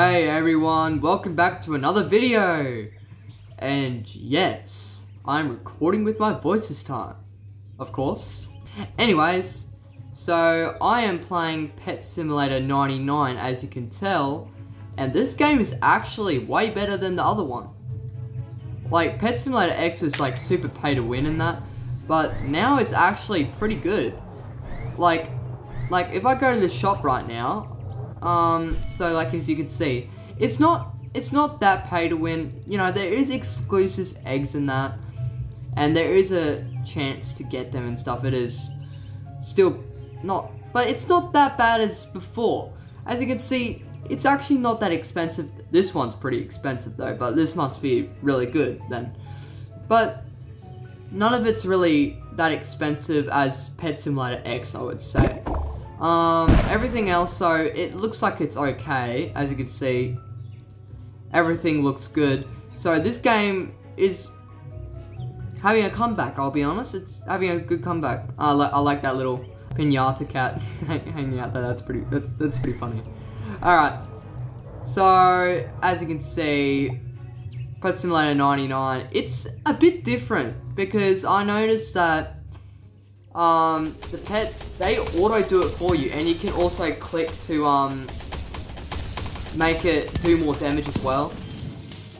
Hey everyone, welcome back to another video! And yes, I'm recording with my voice this time. Of course. Anyways, so I am playing Pet Simulator 99 as you can tell, and this game is actually way better than the other one. Like, Pet Simulator X was like super pay to win in that, but now it's actually pretty good. Like, like if I go to the shop right now, um, so like as you can see, it's not it's not that pay to win. You know, there is exclusive eggs in that, and there is a chance to get them and stuff. It is still not, but it's not that bad as before. As you can see, it's actually not that expensive. This one's pretty expensive though, but this must be really good then. But none of it's really that expensive as Pet Simulator X, I would say. Um, everything else, so it looks like it's okay, as you can see. Everything looks good. So this game is having a comeback, I'll be honest. It's having a good comeback. I, li I like that little pinata cat hanging out there. That's pretty, that's, that's pretty funny. Alright. So, as you can see, Pet Simulator 99, it's a bit different because I noticed that um, the pets, they auto do it for you, and you can also click to, um, make it do more damage as well.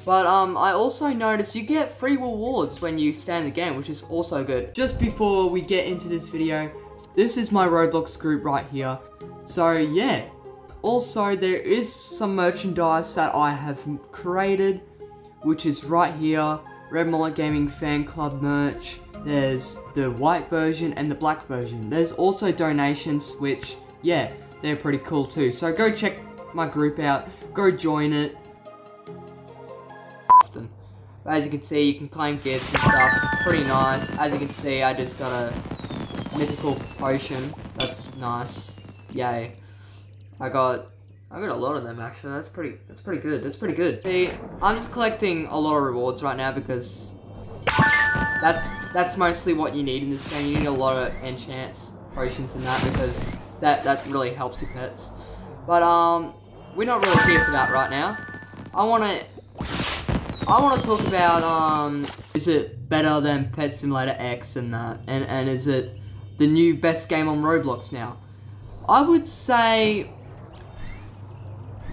But, um, I also noticed you get free rewards when you stay in the game, which is also good. Just before we get into this video, this is my Roblox group right here. So, yeah. Also, there is some merchandise that I have created, which is right here. Red Mullet Gaming Fan Club merch. There's the white version and the black version. There's also donations, which, yeah, they're pretty cool too. So go check my group out, go join it. Often. But as you can see, you can claim gifts and stuff. Pretty nice. As you can see, I just got a mythical potion. That's nice. Yay. I got I got a lot of them actually. That's pretty that's pretty good. That's pretty good. See, I'm just collecting a lot of rewards right now because that's that's mostly what you need in this game. You need a lot of enchants, potions and that because that, that really helps your pets. But um we're not really here for that right now. I wanna I wanna talk about um is it better than Pet Simulator X and that and, and is it the new best game on Roblox now? I would say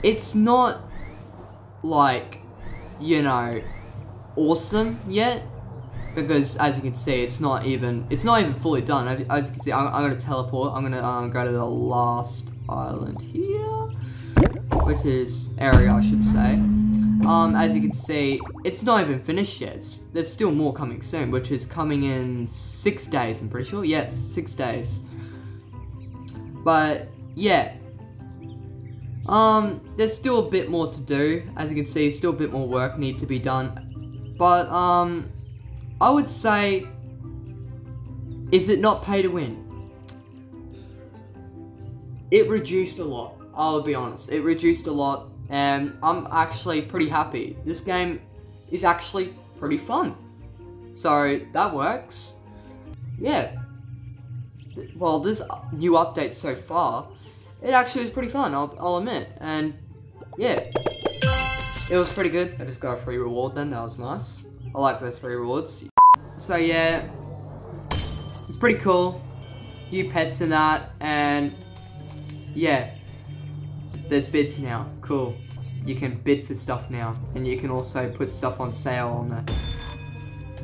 it's not like you know awesome yet because as you can see it's not even it's not even fully done. As you can see I'm, I'm gonna teleport. I'm gonna um, go to the last island here which is area I should say. Um, as you can see it's not even finished yet. It's, there's still more coming soon which is coming in six days I'm pretty sure. Yes six days. But yeah. Um, there's still a bit more to do. As you can see, still a bit more work need to be done. But, um, I would say, is it not pay to win? It reduced a lot, I'll be honest. It reduced a lot, and I'm actually pretty happy. This game is actually pretty fun. So, that works. Yeah. Well, this new update so far it actually was pretty fun, I'll, I'll admit. And yeah, it was pretty good. I just got a free reward then, that was nice. I like those free rewards. So yeah, it's pretty cool. New pets in that, and yeah, there's bids now. Cool. You can bid for stuff now, and you can also put stuff on sale on there.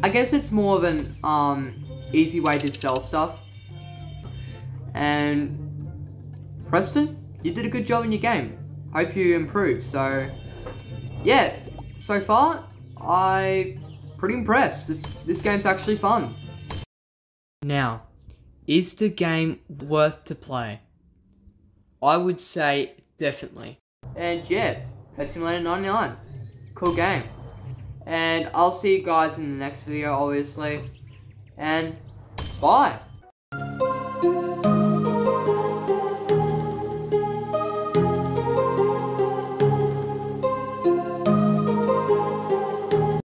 I guess it's more of an um, easy way to sell stuff. And Preston, you did a good job in your game. Hope you improve. So, yeah, so far, I pretty impressed. This, this game's actually fun. Now, is the game worth to play? I would say definitely. And yeah, Pet Simulator 99. Cool game. And I'll see you guys in the next video, obviously. And bye.